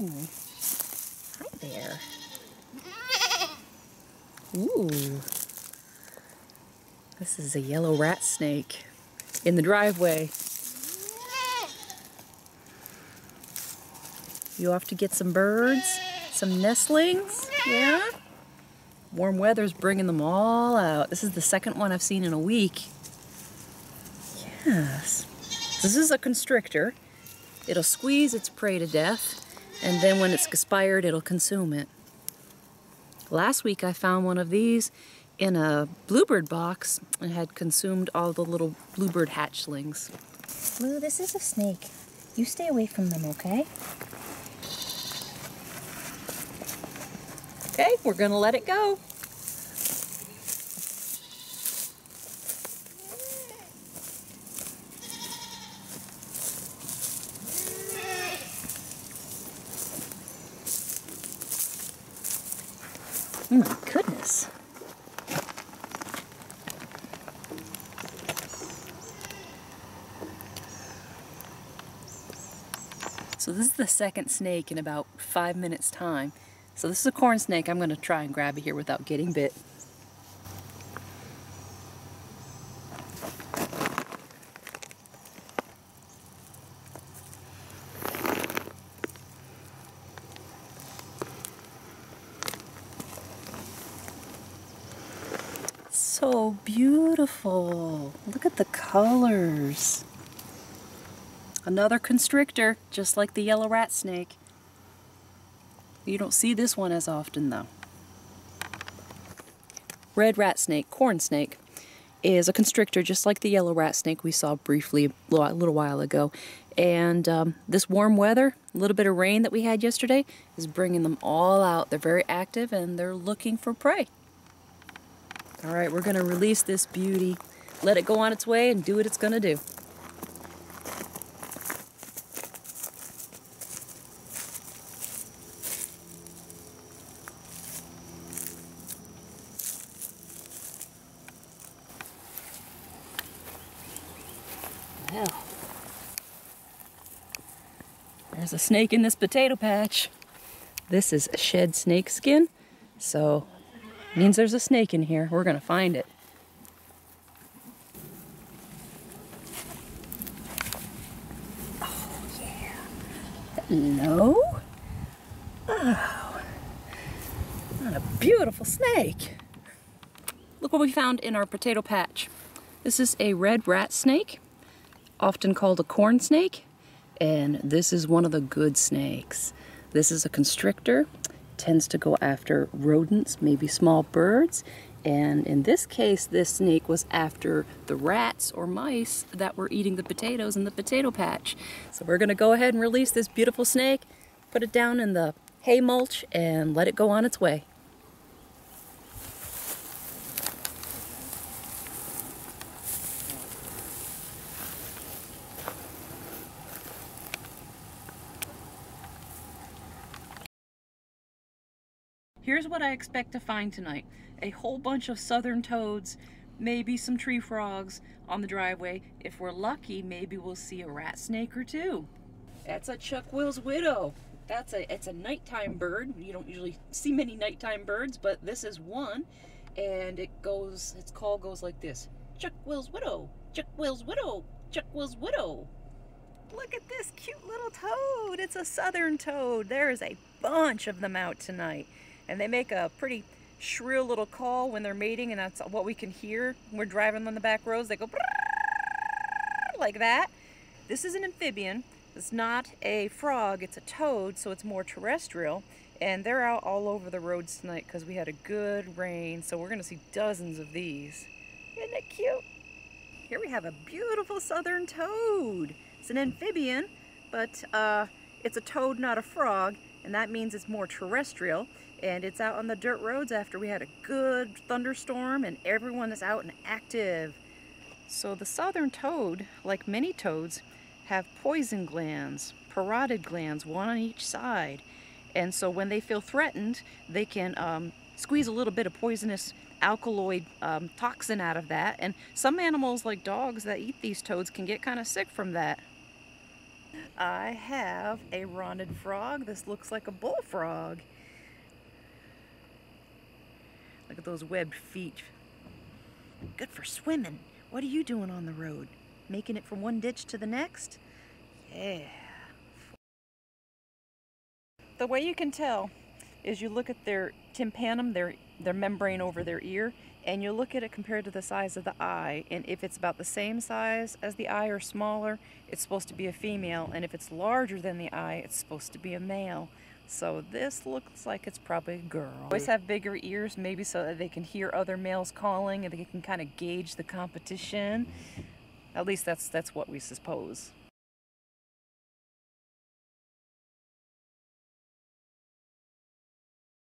Ooh. Hi there. Ooh. This is a yellow rat snake in the driveway. You off to get some birds? Some nestlings? Yeah? Warm weather's bringing them all out. This is the second one I've seen in a week. Yes. This is a constrictor. It'll squeeze its prey to death, and then when it's expired, it'll consume it. Last week I found one of these in a bluebird box and had consumed all the little bluebird hatchlings. Blue, this is a snake. You stay away from them, okay? Okay, we're gonna let it go. Oh my goodness. So this is the second snake in about five minutes time. So this is a corn snake. I'm going to try and grab it here without getting bit. So beautiful. Look at the colors. Another constrictor, just like the yellow rat snake. You don't see this one as often though. Red rat snake, corn snake, is a constrictor just like the yellow rat snake we saw briefly a little while ago. And um, this warm weather, a little bit of rain that we had yesterday, is bringing them all out. They're very active and they're looking for prey. All right, we're gonna release this beauty, let it go on its way and do what it's gonna do. Well, there's a snake in this potato patch. This is a shed snake skin, so means there's a snake in here. We're gonna find it. Oh yeah. Hello? Oh. What a beautiful snake. Look what we found in our potato patch. This is a red rat snake, often called a corn snake, and this is one of the good snakes. This is a constrictor tends to go after rodents, maybe small birds. And in this case, this snake was after the rats or mice that were eating the potatoes in the potato patch. So we're gonna go ahead and release this beautiful snake, put it down in the hay mulch, and let it go on its way. Here's what I expect to find tonight. A whole bunch of southern toads, maybe some tree frogs on the driveway. If we're lucky, maybe we'll see a rat snake or two. That's a Chuck Will's widow. That's a it's a nighttime bird. You don't usually see many nighttime birds, but this is one. And it goes its call goes like this. Chuck Will's widow, Chuck Will's widow, Chuck Will's widow. Look at this cute little toad. It's a southern toad. There is a bunch of them out tonight and they make a pretty shrill little call when they're mating and that's what we can hear. We're driving on the back roads they go like that this is an amphibian it's not a frog it's a toad so it's more terrestrial and they're out all over the roads tonight because we had a good rain so we're gonna see dozens of these isn't it cute here we have a beautiful southern toad it's an amphibian but uh, it's a toad not a frog and that means it's more terrestrial and it's out on the dirt roads after we had a good thunderstorm and everyone is out and active. So the southern toad, like many toads, have poison glands, parotid glands, one on each side. And so when they feel threatened, they can um, squeeze a little bit of poisonous alkaloid um, toxin out of that. And some animals, like dogs that eat these toads, can get kind of sick from that. I have a ranid frog. This looks like a bullfrog. Look at those webbed feet. Good for swimming. What are you doing on the road? Making it from one ditch to the next? Yeah. The way you can tell is you look at their tympanum, their, their membrane over their ear, and you look at it compared to the size of the eye. And if it's about the same size as the eye or smaller, it's supposed to be a female. And if it's larger than the eye, it's supposed to be a male. So this looks like it's probably a girl. Boys have bigger ears, maybe so that they can hear other males calling and they can kind of gauge the competition. At least that's that's what we suppose.